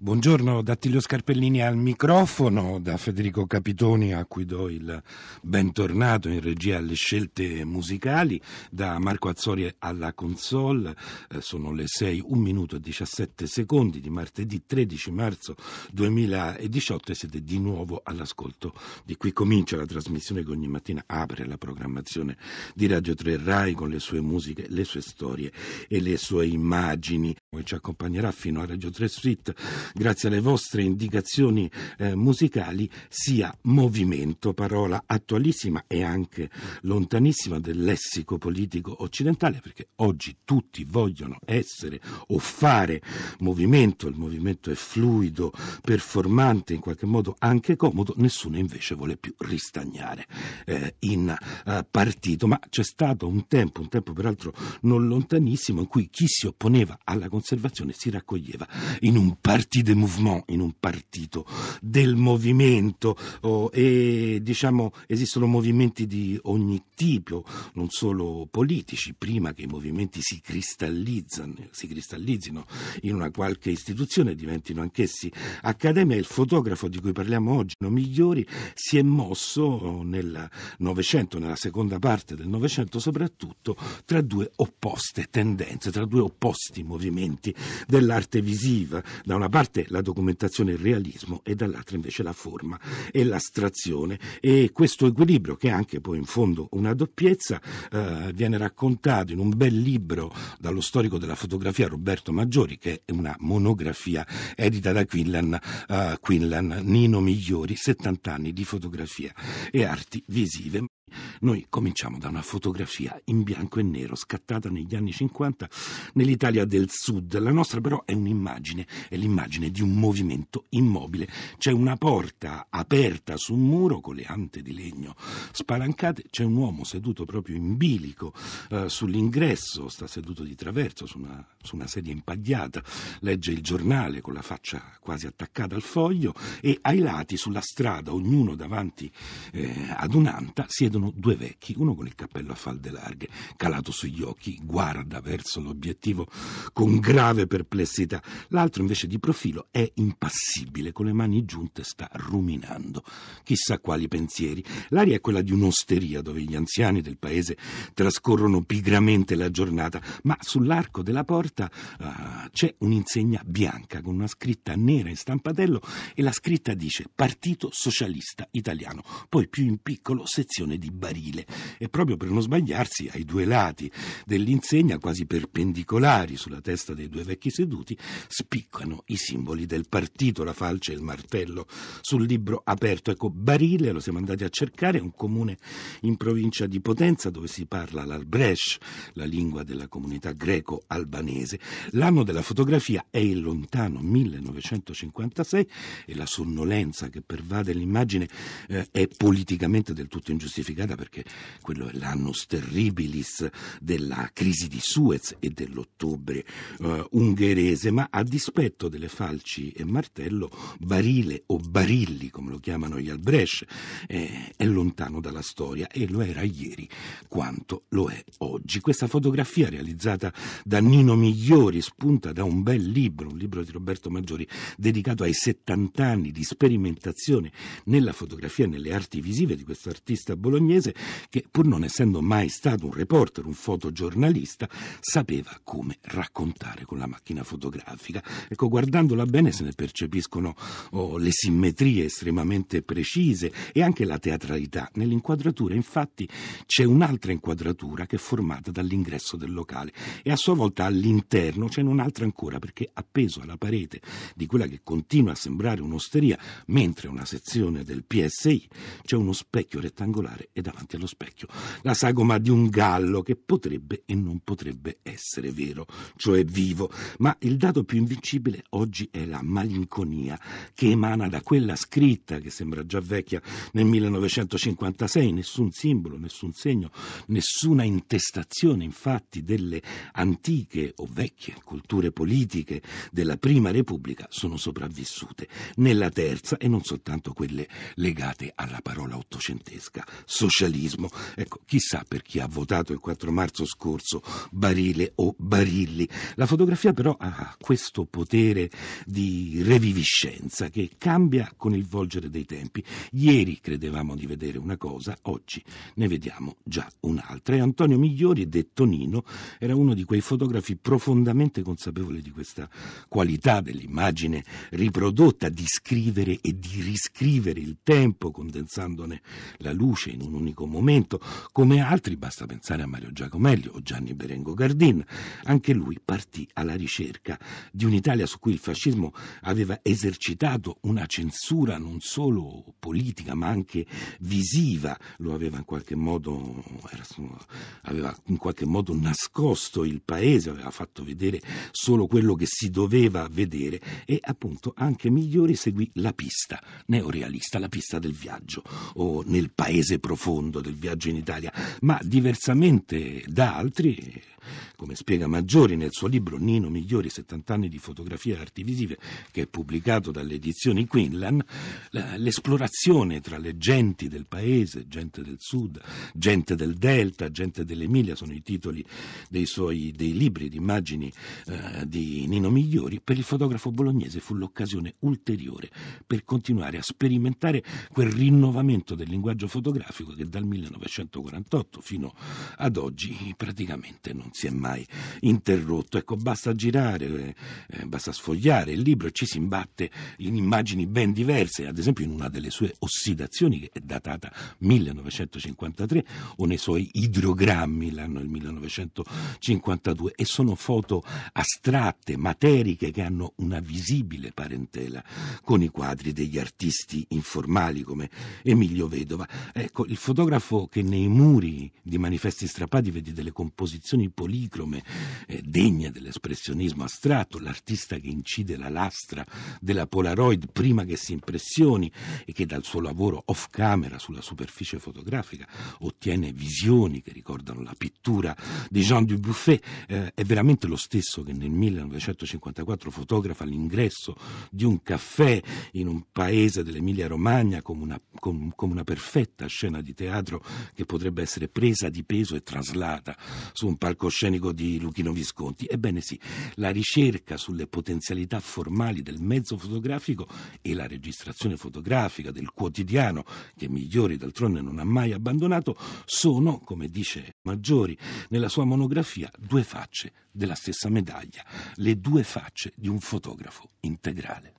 Buongiorno da Attilio Scarpellini al microfono, da Federico Capitoni a cui do il bentornato in regia alle scelte musicali, da Marco Azzori alla console, eh, sono le 6, 1 minuto e 17 secondi di martedì 13 marzo 2018 e siete di nuovo all'ascolto di qui comincia la trasmissione che ogni mattina apre la programmazione di Radio 3 Rai con le sue musiche, le sue storie e le sue immagini. Poi ci accompagnerà fino a Radio 3 Street grazie alle vostre indicazioni eh, musicali, sia movimento, parola attualissima e anche lontanissima del lessico politico occidentale, perché oggi tutti vogliono essere o fare movimento, il movimento è fluido, performante, in qualche modo anche comodo, nessuno invece vuole più ristagnare eh, in uh, partito, ma c'è stato un tempo, un tempo peraltro non lontanissimo, in cui chi si opponeva alla conservazione si raccoglieva in un partito de mouvement, in un partito del movimento oh, e diciamo esistono movimenti di ogni tipo, non solo politici, prima che i movimenti si cristallizzano, si cristallizzino in una qualche istituzione, diventino anch'essi accademia. Il fotografo di cui parliamo oggi, No Migliori, si è mosso nel Novecento, nella seconda parte del Novecento soprattutto, tra due opposte tendenze, tra due opposti movimenti dell'arte visiva. Da una parte la documentazione e il realismo e dall'altra invece la forma e l'astrazione e questo equilibrio che è anche poi in fondo una doppiezza eh, viene raccontato in un bel libro dallo storico della fotografia Roberto Maggiori che è una monografia edita da Quinlan, uh, Quinlan Nino Migliori 70 anni di fotografia e arti visive noi cominciamo da una fotografia in bianco e nero scattata negli anni 50 nell'Italia del Sud. La nostra però è un'immagine, è l'immagine di un movimento immobile. C'è una porta aperta su un muro con le ante di legno spalancate, c'è un uomo seduto proprio in bilico eh, sull'ingresso, sta seduto di traverso su una, su una sedia impagliata, legge il giornale con la faccia quasi attaccata al foglio e ai lati sulla strada, ognuno davanti eh, ad un'anta, siedono due vecchi, uno con il cappello a falde larghe, calato sugli occhi, guarda verso l'obiettivo con grave perplessità, l'altro invece di profilo è impassibile, con le mani giunte sta ruminando chissà quali pensieri. L'aria è quella di un'osteria dove gli anziani del paese trascorrono pigramente la giornata, ma sull'arco della porta uh, c'è un'insegna bianca con una scritta nera in stampatello e la scritta dice Partito Socialista Italiano, poi più in piccolo sezione di barile e proprio per non sbagliarsi ai due lati dell'insegna quasi perpendicolari sulla testa dei due vecchi seduti spiccano i simboli del partito, la falce e il martello sul libro aperto. Ecco, Barile lo siamo andati a cercare, è un comune in provincia di Potenza dove si parla l'Albrecht, la lingua della comunità greco-albanese. L'anno della fotografia è il lontano 1956 e la sonnolenza che pervade l'immagine eh, è politicamente del tutto ingiustificata complicata perché quello è l'annus terribilis della crisi di Suez e dell'ottobre uh, ungherese, ma a dispetto delle falci e martello, Barile o Barilli, come lo chiamano gli Albrecht, eh, è lontano dalla storia e lo era ieri quanto lo è oggi. Questa fotografia realizzata da Nino Migliori spunta da un bel libro, un libro di Roberto Maggiori dedicato ai 70 anni di sperimentazione nella fotografia e nelle arti visive di questo artista bolognese bolognese che, pur non essendo mai stato un reporter, un fotogiornalista, sapeva come raccontare con la macchina fotografica. Ecco, guardandola bene se ne percepiscono oh, le simmetrie estremamente precise e anche la teatralità. Nell'inquadratura, infatti, c'è un'altra inquadratura che è formata dall'ingresso del locale e a sua volta all'interno c'è un'altra ancora perché appeso alla parete di quella che continua a sembrare un'osteria, mentre una sezione del PSI c'è uno specchio rettangolare ed davanti allo specchio la sagoma di un gallo che potrebbe e non potrebbe essere vero, cioè vivo, ma il dato più invincibile oggi è la malinconia che emana da quella scritta che sembra già vecchia nel 1956, nessun simbolo, nessun segno, nessuna intestazione infatti delle antiche o vecchie culture politiche della prima Repubblica sono sopravvissute nella terza e non soltanto quelle legate alla parola ottocentesca socialismo. Ecco, chissà per chi ha votato il 4 marzo scorso Barile o Barilli. La fotografia però ha questo potere di reviviscenza che cambia con il volgere dei tempi. Ieri credevamo di vedere una cosa, oggi ne vediamo già un'altra. E Antonio Migliori, detto Nino, era uno di quei fotografi profondamente consapevoli di questa qualità dell'immagine riprodotta, di scrivere e di riscrivere il tempo, condensandone la luce in un unico momento, come altri, basta pensare a Mario Giacomelli o Gianni Berengo Gardin. Anche lui partì alla ricerca di un'Italia su cui il fascismo aveva esercitato una censura non solo politica ma anche visiva, lo aveva in qualche modo, era, aveva in qualche modo nascosto il paese, aveva fatto vedere solo quello che si doveva vedere e appunto anche Migliori seguì la pista neorealista, la pista del viaggio o nel paese profondo del viaggio in Italia, ma diversamente da altri come spiega Maggiori nel suo libro Nino Migliori 70 anni di fotografie e arti visive, che è pubblicato dalle edizioni Quinlan, l'esplorazione tra le genti del paese, gente del sud, gente del delta, gente dell'Emilia, sono i titoli dei suoi dei libri di immagini eh, di Nino Migliori, per il fotografo bolognese fu l'occasione ulteriore per continuare a sperimentare quel rinnovamento del linguaggio fotografico che dal 1948 fino ad oggi praticamente non si è mai interrotto. Ecco, basta girare, eh, basta sfogliare il libro e ci si imbatte in immagini ben diverse, ad esempio in una delle sue ossidazioni che è datata 1953 o nei suoi idrogrammi l'anno del 1952 e sono foto astratte, materiche che hanno una visibile parentela con i quadri degli artisti informali come Emilio Vedova. Ecco, il fotografo che nei muri di manifesti strappati vede delle composizioni policrome, eh, degne dell'espressionismo astratto, l'artista che incide la lastra della Polaroid prima che si impressioni e che dal suo lavoro off camera sulla superficie fotografica ottiene visioni che ricordano la pittura di Jean Dubuffet, eh, è veramente lo stesso che nel 1954 fotografa l'ingresso di un caffè in un paese dell'Emilia Romagna come una, com, come una perfetta scena di teatro che potrebbe essere presa di peso e traslata su un palcoscenico palcoscenico di Luchino Visconti. Ebbene sì, la ricerca sulle potenzialità formali del mezzo fotografico e la registrazione fotografica del quotidiano, che Migliori d'altronde non ha mai abbandonato, sono, come dice Maggiori nella sua monografia, due facce della stessa medaglia, le due facce di un fotografo integrale.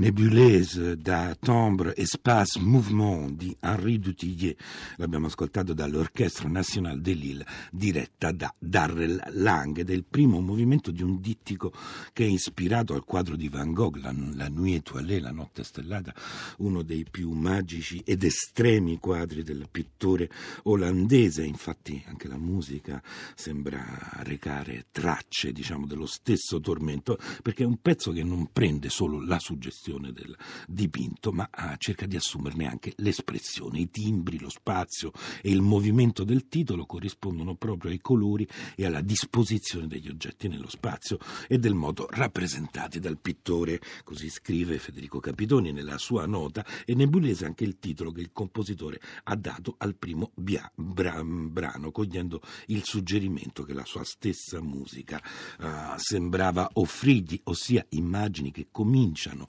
Nebuleuse da Timbre, Espace, Mouvement di Henri Dutillé. L'abbiamo ascoltato dall'Orchestra Nationale de Lille, diretta da Darrell Lang, del primo movimento di un dittico che è ispirato al quadro di Van Gogh, La, la Nuit étoilée, La notte stellata, uno dei più magici ed estremi quadri del pittore olandese. Infatti anche la musica sembra recare tracce, diciamo, dello stesso tormento, perché è un pezzo che non prende solo la suggestione del dipinto, ma ah, cerca di assumerne anche l'espressione. I timbri, lo spazio e il movimento del titolo corrispondono proprio ai colori e alla disposizione degli oggetti nello spazio e del modo rappresentati dal pittore. Così scrive Federico Capitoni nella sua nota e nebulese anche il titolo che il compositore ha dato al primo bia, bra, brano, cogliendo il suggerimento che la sua stessa musica uh, sembrava offrirgli, ossia immagini che cominciano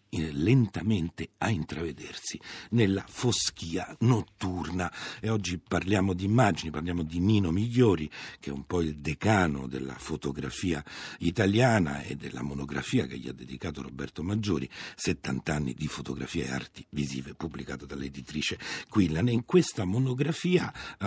lentamente a intravedersi nella foschia notturna. E oggi parliamo di immagini, parliamo di Nino Migliori che è un po' il decano della fotografia italiana e della monografia che gli ha dedicato Roberto Maggiori, 70 anni di fotografia e arti visive pubblicata dall'editrice Quillan. E in questa monografia uh,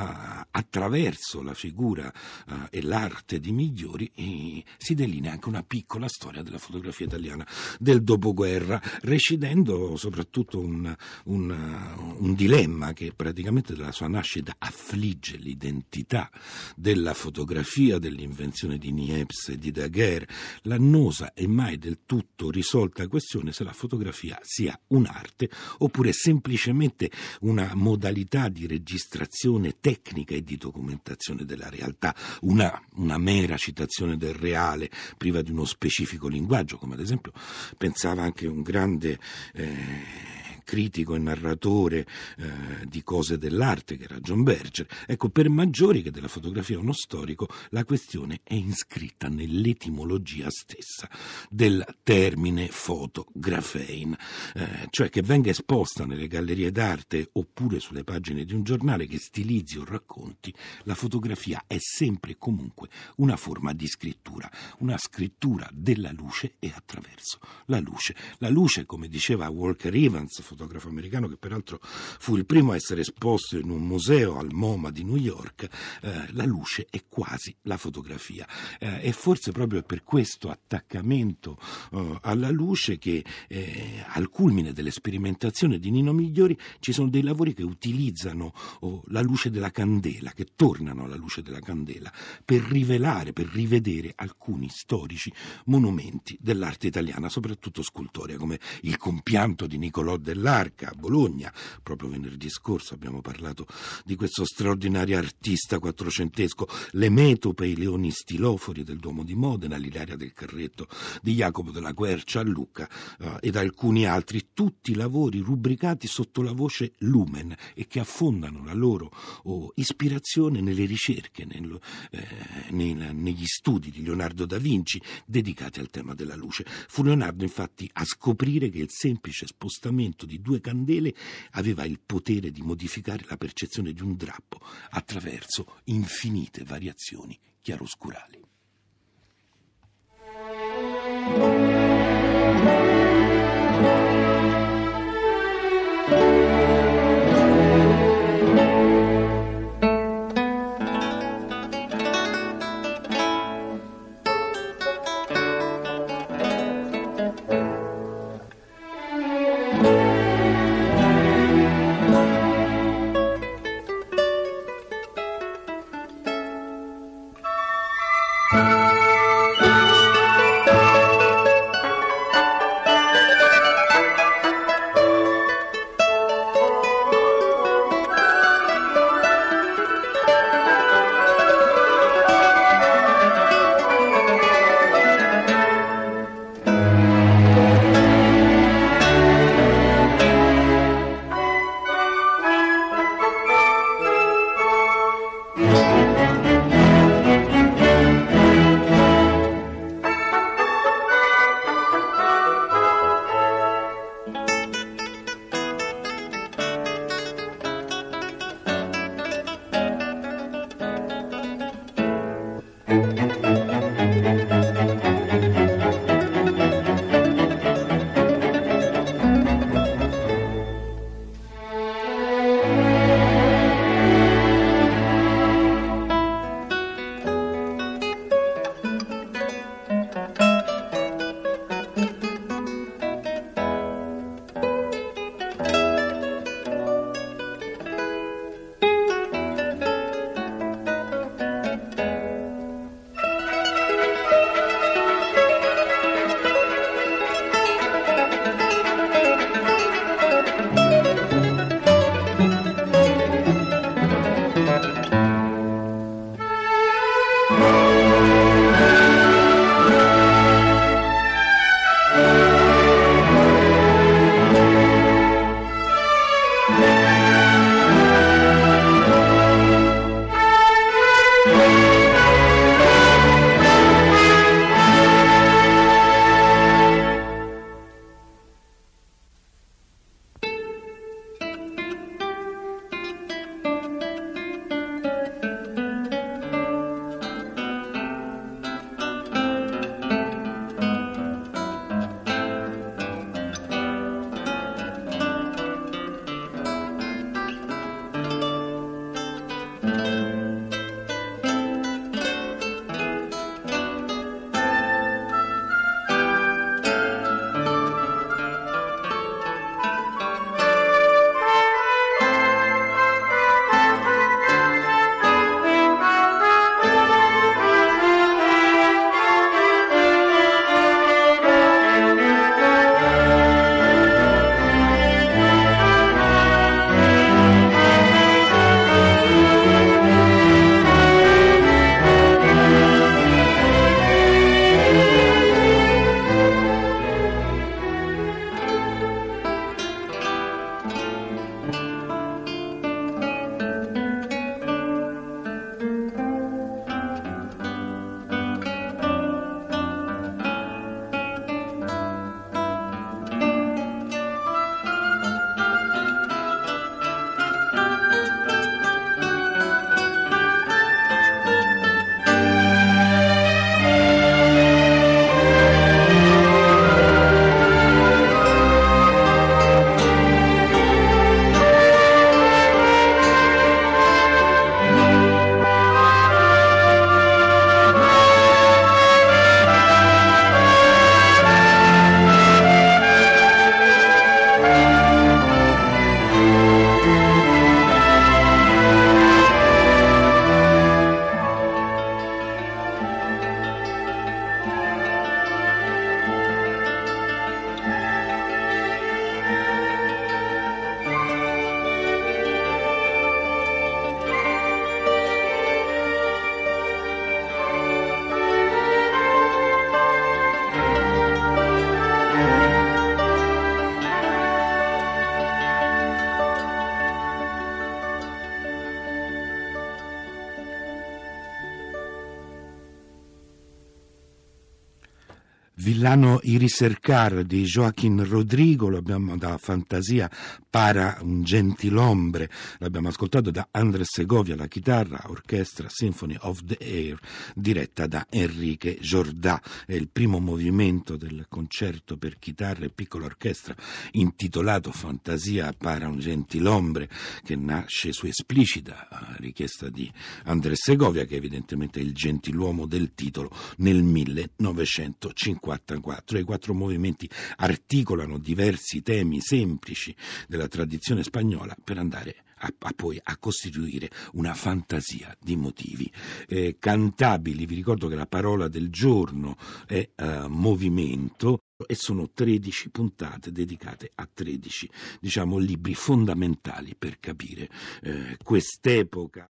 attraverso la figura uh, e l'arte di Migliori eh, si delinea anche una piccola storia della fotografia italiana del dopoguerra recidendo soprattutto un, un, un dilemma che praticamente dalla sua nascita affligge l'identità della fotografia, dell'invenzione di Niepce e di Daguerre, l'annosa e mai del tutto risolta questione se la fotografia sia un'arte oppure semplicemente una modalità di registrazione tecnica e di documentazione della realtà, una, una mera citazione del reale priva di uno specifico linguaggio, come ad esempio pensava anche un grande grande eh, critico e narratore eh, di cose dell'arte che era John Berger. Ecco, per Maggiori, che della fotografia uno storico, la questione è iscritta nell'etimologia stessa del termine fotografein, eh, cioè che venga esposta nelle gallerie d'arte oppure sulle pagine di un giornale che stilizzi o racconti, la fotografia è sempre e comunque una forma di scrittura, una scrittura della luce e attraverso la luce. La luce, come diceva Walker Evans, fotografo americano che peraltro fu il primo a essere esposto in un museo al MoMA di New York, eh, la luce è quasi la fotografia. Eh, e forse proprio per questo attaccamento eh, alla luce che eh, al culmine delle sperimentazioni di Nino Migliori ci sono dei lavori che utilizzano oh, la luce della candela, che tornano alla luce della candela, per rivelare, per rivedere alcuni storici monumenti dell'arte italiana, soprattutto scultoria, come il compianto di Nicolò della dell'Arca a Bologna. Proprio venerdì scorso abbiamo parlato di questo straordinario artista quattrocentesco, le metope, i leoni stilofori del Duomo di Modena, l'Ilaria del Carretto di Jacopo della Quercia a Lucca eh, ed alcuni altri, tutti lavori rubricati sotto la voce Lumen e che affondano la loro oh, ispirazione nelle ricerche, nello, eh, nel, negli studi di Leonardo da Vinci dedicati al tema della luce. Fu Leonardo infatti a scoprire che il semplice spostamento di due candele aveva il potere di modificare la percezione di un drappo attraverso infinite variazioni chiaroscurali. Villano Irisercar di Joaquin Rodrigo, lo abbiamo da Fantasia para un gentilombre, l'abbiamo ascoltato da Andres Segovia, la chitarra, orchestra Symphony of the Air, diretta da Enrique Jordà. È il primo movimento del concerto per chitarra e piccola orchestra intitolato Fantasia para un gentilombre, che nasce su esplicita richiesta di Andres Segovia, che evidentemente è il gentiluomo del titolo, nel 1954. I quattro movimenti articolano diversi temi semplici della tradizione spagnola per andare a, a poi a costituire una fantasia di motivi eh, cantabili. Vi ricordo che la parola del giorno è uh, movimento e sono 13 puntate dedicate a 13 diciamo, libri fondamentali per capire eh, quest'epoca.